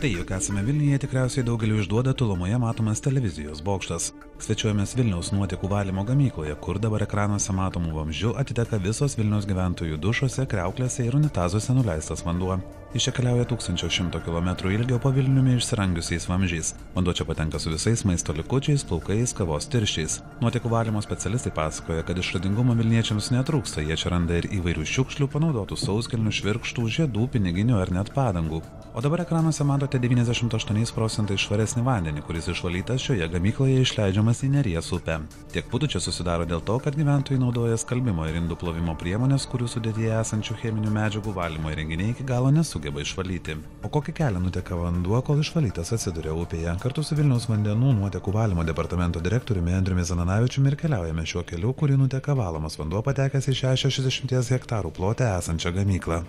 Tai, jog esame Vilniuje, tikriausiai daugeliu išduoda tolumoje matomas televizijos bokštas. Svečiuojamės Vilniaus nuotekų valymo gamykloje, kur dabar ekranuose matomų vamzdžių atiteka visos Vilniaus gyventojų dušuose, kreuklėse ir unitazuose nuleistas vanduo. Iš čia keliauja 1100 km ilgio po Vilniumi išsirangiusiais vamzdžiais. Vanduo čia patenka su visais maisto likučiais, plaukais, kavos tirščiais. Nuotekų valymo specialistai pasakoja, kad išradingumo Vilniečiams netrūksta, jie čia randa ir įvairių šiukšlių, panaudotų sauskelnių, švirkštų, žiedų, piniginių ar net padangų. O dabar ekranuose matote 98 procentais švaresnį vandenį, kuris išvalytas šioje gamykloje išleidžiamas į Neries upę. Tiek putų čia susidaro dėl to, kad gyventojai naudoja skalbimo ir indų plovimo priemonės, kurių sudėtyje esančių cheminių medžiagų valymo įrenginiai iki galo nesugeba išvalyti. O kokį kelią nuteka vanduo, kol išvalytas atsiduria upėje. Kartu su Vilniaus vandenų nuotekų valymo departamento direktoriumi Andriumi Zananavičiumi ir keliaujame šiuo keliu, kurį nuteka valomas vanduo patekęs į šią 60 hektarų plotę esančią gamyklą.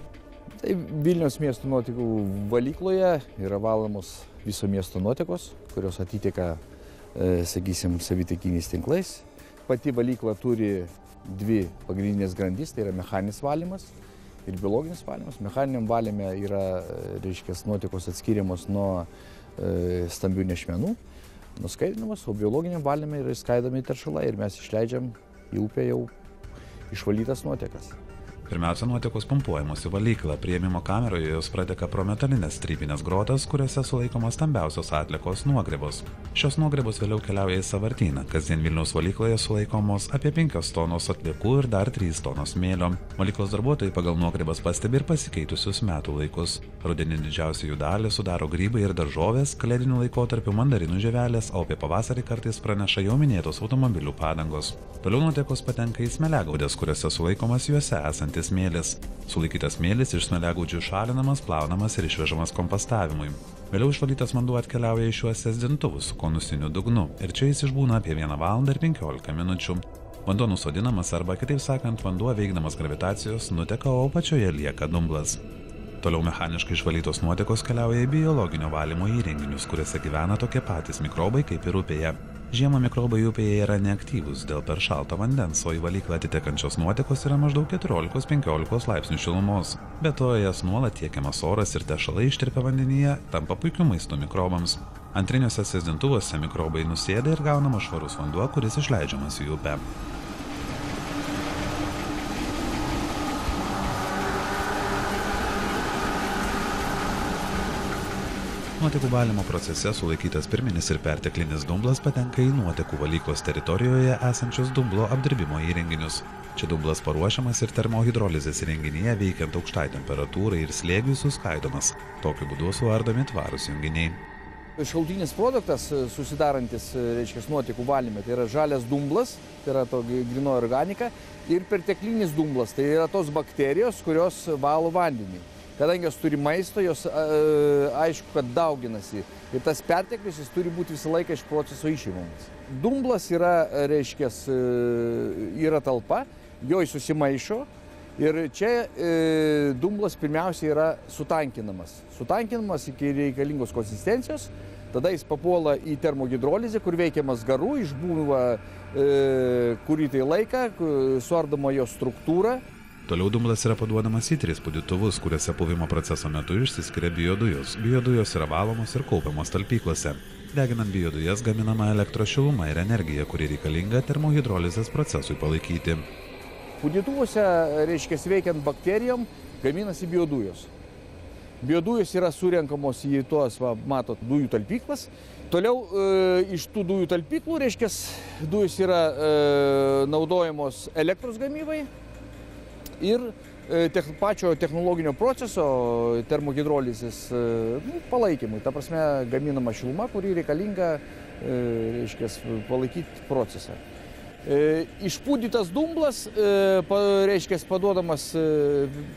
Tai Vilniaus miesto nuotekų valykloje yra valomos viso miesto nuotekos, kurios atiteka, e, sakysim, savitekiniais tinklais. Pati valykla turi dvi pagrindinės grandys, tai yra mechaninis valymas ir biologinis valymas. Mechaniniam valyme yra, e, reiškia, nuotekos atskiriamos nuo e, stambių nešmenų, nuskaidinamas, o biologiniam valyme yra išskaidomi teršalai ir mes išleidžiam į upę jau išvalytas nuotekas. Pirmiausia, nuotekos pumpuojamos į valyklą, prieimimo kameroje jos prateka pro metalinės strypinės grotas, kuriuose sulaikomos stambiausios atlikos nuogrebos. Šios nuogrebos vėliau keliauja į savartyną, kasdien Vilniaus valykloje sulaikomos apie 5 tonos atliekų ir dar 3 tonos mėlio. Valyklos darbuotojai pagal nuogrebas pastebi ir pasikeitusius metų laikus. Rudenį didžiausią jų dalį sudaro grybai ir daržovės, kalėdinių laikotarpių mandarinų žievelės, o apie pavasarį kartais praneša jau minėtos automobilių padangos. Toliau nuotekos patenka į smelegaudės, kuriuose sulaikomas juose esantis smėlis. Sulaikytas smėlis iš smėliagaudžių šalinamas, plaunamas ir išvežamas kompostavimui. Vėliau išvalytas vanduo atkeliauja į šiuos sesdintuvus su konusiniu dugnu ir čia jis išbūna apie 1 val. ir 15 minučių. Vanduo nusodinamas arba kitaip sakant, vanduo veikdamas gravitacijos nuteka, o apačioje lieka dumblas. Toliau mechaniškai išvalytos nuotekos keliauja į biologinio valymo įrenginius, kuriuose gyvena tokie patys mikrobai kaip ir upėje. Žiemą mikrobai upėje yra neaktyvūs dėl per šalto vandens, o į valyklą atitekančios nuotekos yra maždaug 14-15 laipsnių šilumos. Be to, jas nuolat tiekiamas oras ir teršalai ištirpia vandenyje tampa puikiu maistu mikrobams. Antriniuose sėsdintuvuose mikrobai nusėda ir gaunama švarus vanduo, kuris išleidžiamas į upę. Nuotekų valymo procese sulaikytas pirminis ir perteklinis dumblas patenka į nuotekų valyklos teritorijoje esančius dumblo apdirbimo įrenginius. Čia dumblas paruošiamas ir termohidrolizės įrenginyje veikiant aukštai temperatūrai ir slėgiui suskaidomas. Tokiu būdu suardomi tvarūs junginiai. Šaltinis produktas susidarantis, reiškia, nuotekų valyme, tai yra žalias dumblas, tai yra to grino organika, ir perteklinis dumblas, tai yra tos bakterijos, kurios valo vandenį kadangi jos turi maisto, jos aišku, kad dauginasi. Ir tas perteklius jis turi būti visą laiką iš proceso išimamas. Dumblas yra, reiškia, yra talpa, jo jis susimaišo. Ir čia e, dumblas pirmiausia yra sutankinamas. Sutankinamas iki reikalingos konsistencijos, tada jis papuola į termohidrolizę, kur veikiamas garų, išbūva e, kurį tai laiką, suardoma jo struktūra. Toliau dumblas yra paduodamas į tris pudytuvus, kuriuose puvimo proceso metu išsiskiria biodujos. Biodujos yra valomos ir kaupiamos talpyklose. Deginant biodujas gaminama elektros šiluma ir energija, kuri reikalinga termohidrolizės procesui palaikyti. Pudytuvuose, reiškia, veikiant bakterijom, gaminasi biodujos. Biodujos yra surenkamos į tuos, va, matot, dujų talpyklas. Toliau e, iš tų dujų talpyklų, reiškia, dujos yra e, naudojamos elektros gamybai, ir te, pačio technologinio proceso termohidrolizės nu, palaikymui. Ta prasme, gaminama šiluma, kuri reikalinga, reiškia, palaikyti procesą. Išpūdytas dumblas, reiškia, paduodamas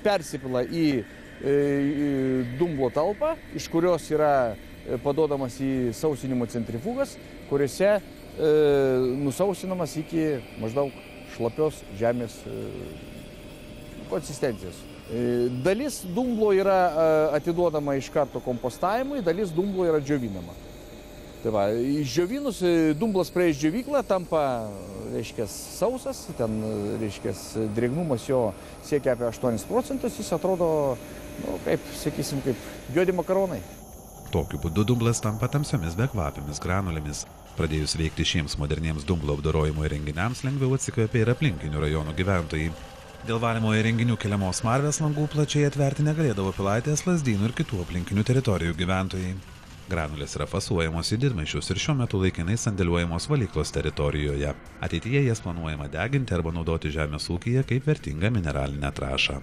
persipila į dumblo talpą, iš kurios yra paduodamas į sausinimo centrifugas, kuriuose nusausinamas iki maždaug šlapios žemės konsistencijos. Dalis dumblo yra atiduodama iš karto kompostavimui, dalis dumblo yra džiovinama. Tai va, išdžiovinus, dumblas praeis džiovyklą, tampa, reiškia, sausas, ten, reiškia, drėgnumas jo siekia apie 8 procentus, jis atrodo, nu, kaip, sakysim, kaip juodi makaronai. Tokiu būdu dumblas tampa tamsiomis bekvapėmis granulėmis. Pradėjus veikti šiems moderniems dumblo apdorojimo įrenginiams lengviau atsikvėpė ir aplinkinių rajonų gyventojai. Dėl valymo įrenginių keliamos marvės langų plačiai atverti negalėdavo pilaitės, lasdynų ir kitų aplinkinių teritorijų gyventojai. Granulės yra fasuojamos į didmaišius ir šiuo metu laikinai sandėliuojamos valyklos teritorijoje. Ateityje jas planuojama deginti arba naudoti žemės ūkyje kaip vertingą mineralinę trašą.